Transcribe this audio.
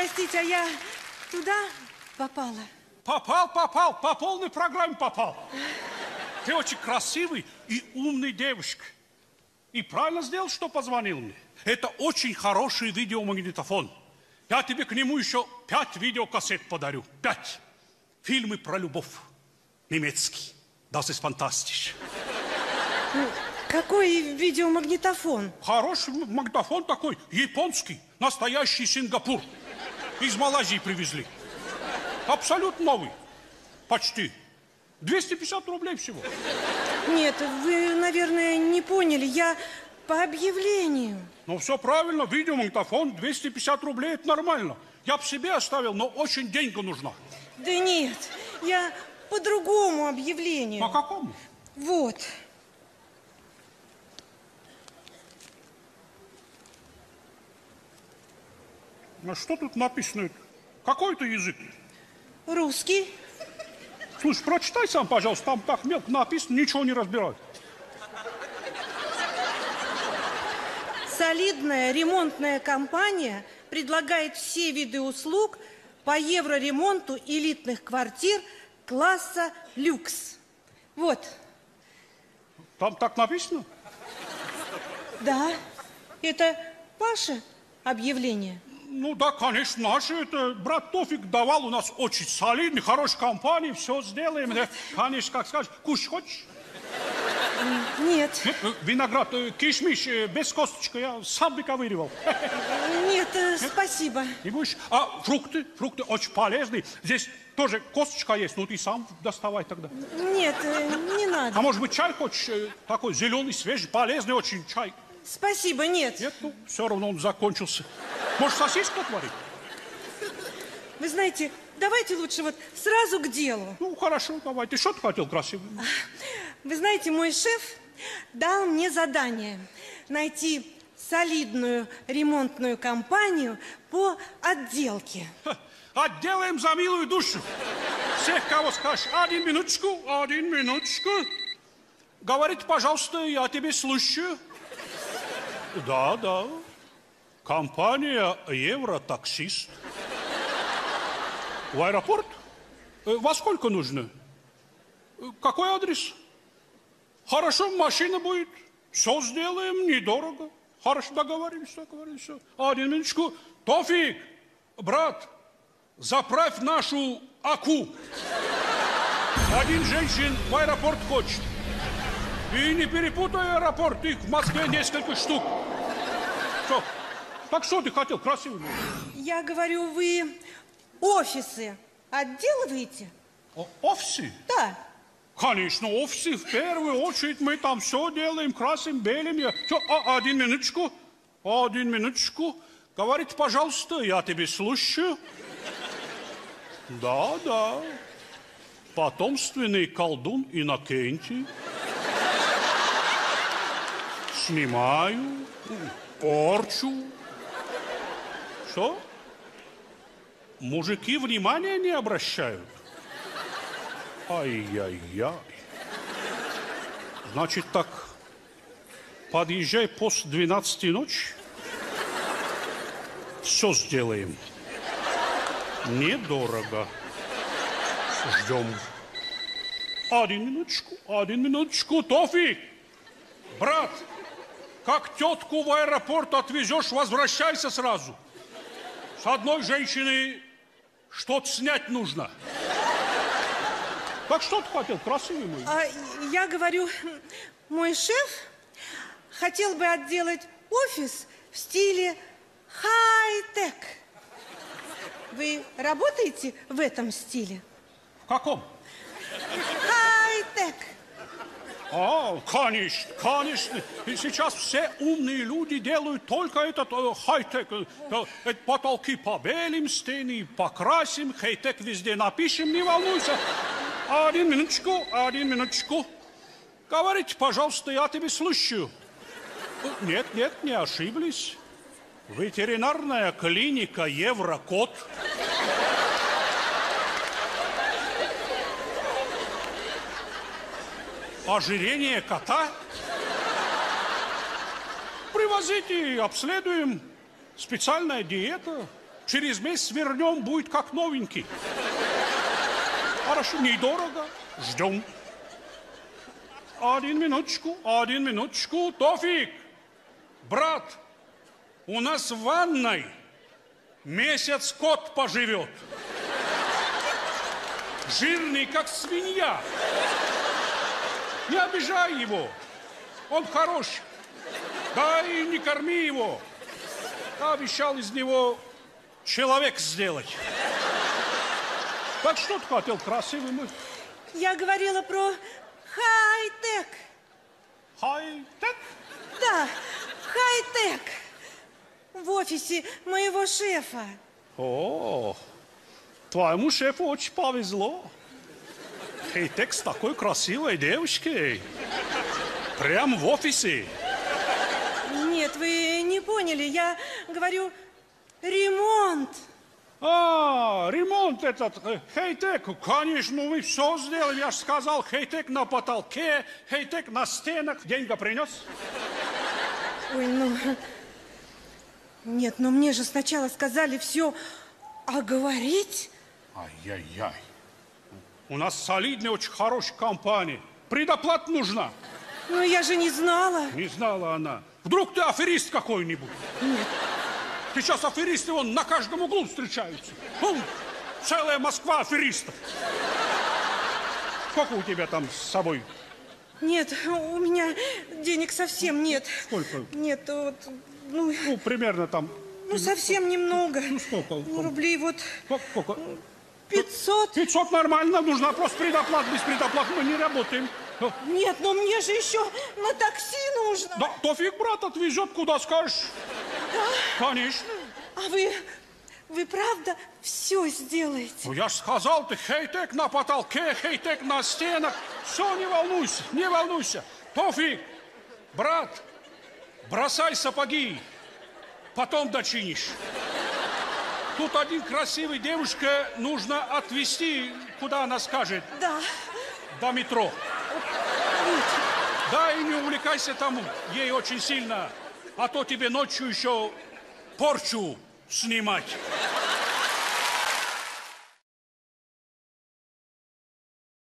Простите, а я туда попала? Попал, попал, по полной программе попал. Ты очень красивый и умный девушка. И правильно сделал, что позвонил мне. Это очень хороший видеомагнитофон. Я тебе к нему еще пять видеокассет подарю. Пять. Фильмы про любовь. Немецкий. Das ist fantastisch. Какой видеомагнитофон? Хороший магнитофон такой, японский, настоящий Сингапур. Из Малайзии привезли. Абсолютно новый. Почти. 250 рублей всего. Нет, вы, наверное, не поняли. Я по объявлению. Ну, все правильно. Видеомагнитофон 250 рублей, это нормально. Я бы себе оставил, но очень деньга нужна. Да нет, я по другому объявлению. По какому? Вот. А что тут написано? Какой это язык? Русский. Слушай, прочитай сам, пожалуйста, там так мелко написано, ничего не разбирать. Солидная ремонтная компания предлагает все виды услуг по евроремонту элитных квартир класса люкс. Вот. Там так написано? Да. Это Паша объявление. Ну да, конечно, наши. Это брат Тофик давал у нас очень солидный, хорошей компании. Все сделаем. Да, конечно, как скажешь. Кушать хочешь? Нет. Нет, э, виноград, э, кишмиш э, без косточка я сам выковыривал. Нет, э, спасибо. Не будешь? А фрукты? Фрукты очень полезные. Здесь тоже косточка есть, ну ты сам доставай тогда. Нет, э, не надо. А может быть чай хочешь? э, Такой зеленый, свежий, полезный очень чай. Спасибо, нет. Нет, ну все равно он закончился. Может сосиску отварить? Вы знаете, давайте лучше вот сразу к делу. Ну хорошо, давай. Ты что ты хотел красивый? Вы знаете, мой шеф дал мне задание найти солидную ремонтную компанию по отделке. Ха, Отделаем за милую душу. Всех, кого скажешь. Один минуточку, один минуточку. Говорите, пожалуйста, я тебе слушаю. Да, да. Компания Евротаксист. В аэропорт? Э, Во сколько нужно? Э, Какой адрес? Хорошо, машина будет. Все сделаем, недорого. Хорошо, договорились, договорились. всё. Один минуточку. Тофик, брат, заправь нашу Аку. Один женщин в аэропорт хочет. И не перепутай аэропорт, их в Москве несколько штук. Что? Так что ты хотел, красивый? Я говорю, вы офисы отделываете? О- Офисы? Да. Конечно, офисы в первую очередь мы там все делаем, красим, белим. Я... Всё, а, один минуточку, один минуточку. Говорите, пожалуйста, я тебе слушаю. Да, да. Потомственный колдун Иннокентий. Снимаю, порчу. Что? Мужики внимания не обращают? Ай-яй-яй. Значит так, подъезжай после 12 ночи. Все сделаем. Недорого. Ждем. Один минуточку, один минуточку, Тофик. Брат, как тетку в аэропорт отвезешь, возвращайся сразу. С одной женщины что-то снять нужно. Так что ты хотел, красивый мой? А я говорю, мой шеф хотел бы отделать офис в стиле хай-тек. Вы работаете в этом стиле? В каком? А, конечно, конечно. И сейчас все умные люди делают только этот э, хай-тек. Э, э, потолки побелим, стены покрасим, хай-тек везде напишем, не волнуйся. Один минуточку, один минуточку. Говорите, пожалуйста, я тебе слушаю. Нет, нет, не ошиблись. Ветеринарная клиника Еврокот. Ожирение кота. Привозите, обследуем. Специальная диета. Через месяц вернем, будет как новенький. Хорошо, недорого. Ждем. Один минуточку, один минуточку. Тофик, брат, у нас в ванной месяц кот поживет. Жирный, как свинья. Не обижай его. Он хороший. Да и не корми его. Я обещал из него человек сделать. Так что ты хотел, красивый мой? Я говорила про хай-тек. Хай-тек? Да, хай-тек. В офисе моего шефа. О, твоему шефу очень повезло. Хей-тек с такой красивой девушкой. Прям в офисе. Нет, вы не поняли. Я говорю ремонт. А, ремонт этот, э, хей-тек, конечно, вы все сделали. Я же сказал, хей-тек на потолке, хей-тек на стенах. Деньги принес? Ой, ну... Нет, но мне же сначала сказали все, а говорить... Ай-яй-яй. У нас солидная, очень хорошая компания. Предоплата нужна. Ну, я же не знала. Не знала она. Вдруг ты аферист какой-нибудь? Нет. Сейчас аферисты вон на каждом углу встречаются. Вон, целая Москва аферистов. Сколько у тебя там с собой? Нет, у меня денег совсем нет. Сколько? Нет, вот, ну, Ну, примерно там. ну совсем немного. Ну, сколько? Ну, рублей вот Сколько? Сколько? 500. 500 нормально, нужна просто предоплата. Без предоплаты мы не работаем. Ну, Нет, но мне же еще на такси нужно. Да, Тофик брат отвезет, куда скажешь. Конечно. А вы, вы правда все сделаете? Ну, я ж сказал, ты хей-тек на потолке, хей-тек на стенах. Все, не волнуйся, не волнуйся. Тофик, брат, бросай сапоги, потом дочинишь. Тут один красивый девушка нужно отвезти, куда она скажет, Да. до метро. Да, и не увлекайся тому, ей очень сильно, а то тебе ночью еще порчу снимать.